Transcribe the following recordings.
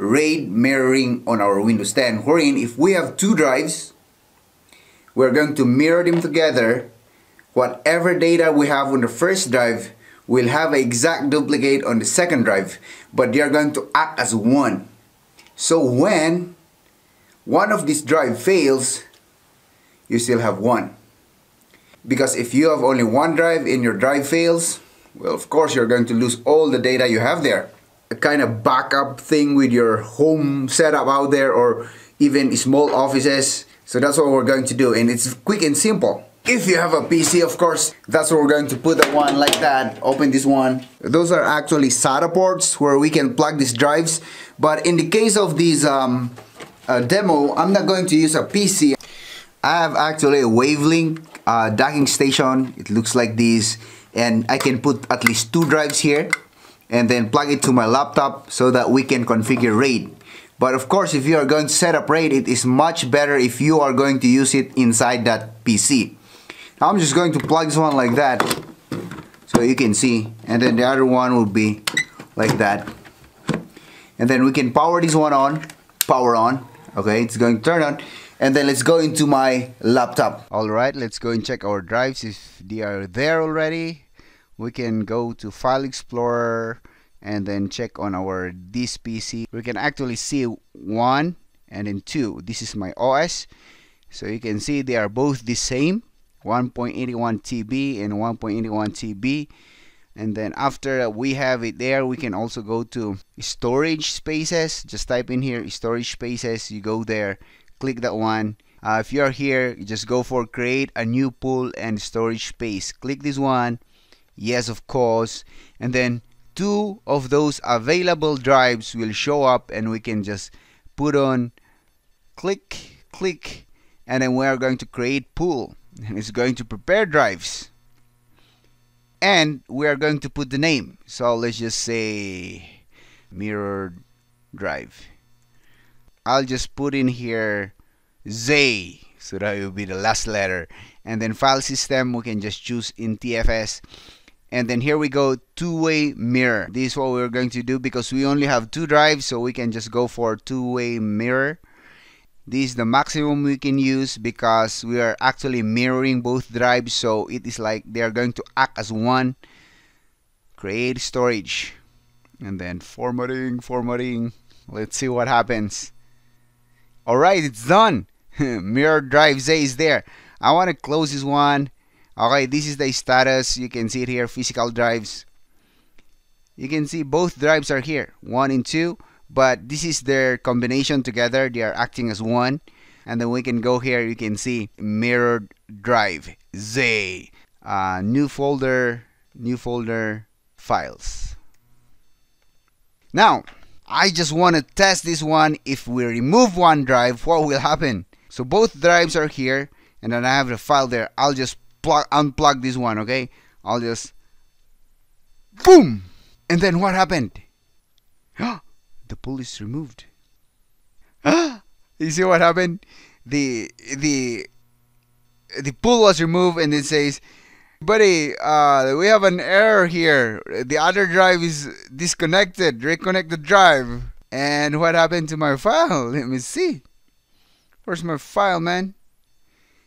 RAID mirroring on our Windows 10 wherein if we have two drives we're going to mirror them together. Whatever data we have on the first drive will have an exact duplicate on the second drive but they are going to act as one. So when one of these drive fails you still have one. Because if you have only one drive and your drive fails well of course you're going to lose all the data you have there a kind of backup thing with your home setup out there or even small offices. So that's what we're going to do and it's quick and simple. If you have a PC of course that's where we're going to put the one like that open this one. Those are actually SATA ports where we can plug these drives but in the case of this um, uh, demo I'm not going to use a PC I have actually a Wavlink uh, docking station. It looks like this and I can put at least two drives here and then plug it to my laptop so that we can configure RAID. But of course, if you are going to set up RAID, it is much better if you are going to use it inside that PC. I'm just going to plug this one like that so you can see. And then the other one will be like that. And then we can power this one on power on. Okay it's going to turn on. And then let's go into my laptop. Alright let's go and check our drives if they are there already we can go to file explorer and then check on our this PC we can actually see one and then two. This is my OS so you can see they are both the same 1.81 TB and 1.81 TB and then after we have it there we can also go to storage spaces. Just type in here storage spaces. You go there click that one. Uh, if you are here you just go for create a new pool and storage space. Click this one yes of course. And then two of those available drives will show up and we can just put on click click and then we are going to create pool. And it's going to prepare drives. And we are going to put the name. So let's just say mirror drive. I'll just put in here Z. So that will be the last letter. And then file system we can just choose NTFS and then here we go two-way mirror. This is what we're going to do because we only have two drives so we can just go for two-way mirror. This is the maximum we can use because we are actually mirroring both drives so it is like they are going to act as one. Create storage. And then formatting formatting. Let's see what happens. Alright it's done. Mirror drive Z is there. I want to close this one okay this is the status. You can see it here physical drives. You can see both drives are here one and two but this is their combination together. They are acting as one. And then we can go here you can see mirrored drive Z. Uh, new folder new folder files. Now I just want to test this one. If we remove one drive what will happen? So both drives are here and then I have the file there. I'll just plug unplug this one okay? I'll just boom! And then what happened? The pool is removed. You see what happened? The the the pool was removed and it says buddy uh, we have an error here. The other drive is disconnected. Reconnect the drive. And what happened to my file? Let me see. Where's my file man?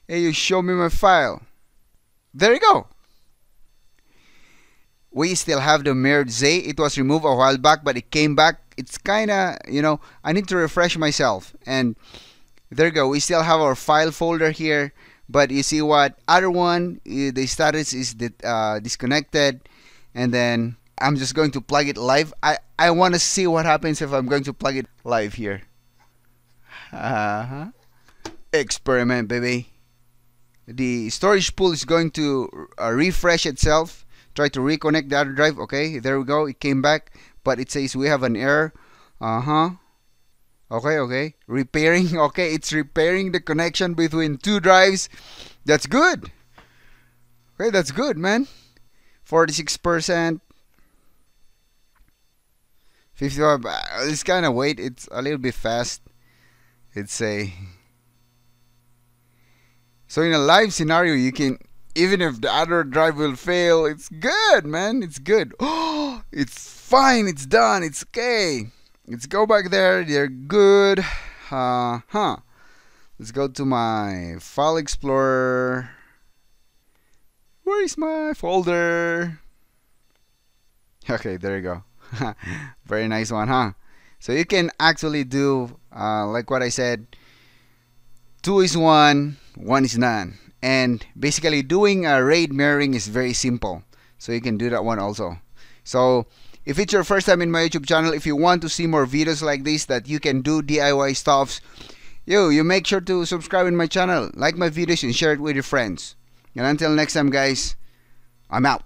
Hey you show me my file there you go. We still have the mirrored Z. It was removed a while back, but it came back. It's kind of, you know, I need to refresh myself. And there you go. We still have our file folder here. But you see what? Other one, eh, the status is uh, disconnected. And then I'm just going to plug it live. I, I want to see what happens if I'm going to plug it live here. Uh -huh. Experiment, baby the storage pool is going to uh, refresh itself try to reconnect the other drive. Okay there we go it came back but it says we have an error. Uh-huh. Okay okay. Repairing okay it's repairing the connection between two drives. That's good. Okay that's good man. 46% 55 uh, it's kind of wait it's a little bit fast it's a so in a live scenario, you can, even if the other drive will fail, it's good, man. It's good. Oh, it's fine. It's done. It's okay. let's go back there. They're good. Uh, huh. Let's go to my file explorer. Where is my folder? Okay, there you go. Very nice one, huh? So you can actually do uh, like what I said. Two is one, one is none, and basically doing a RAID mirroring is very simple. So you can do that one also. So if it's your first time in my YouTube channel, if you want to see more videos like this that you can do DIY stuffs, you you make sure to subscribe in my channel, like my videos, and share it with your friends. And until next time, guys, I'm out.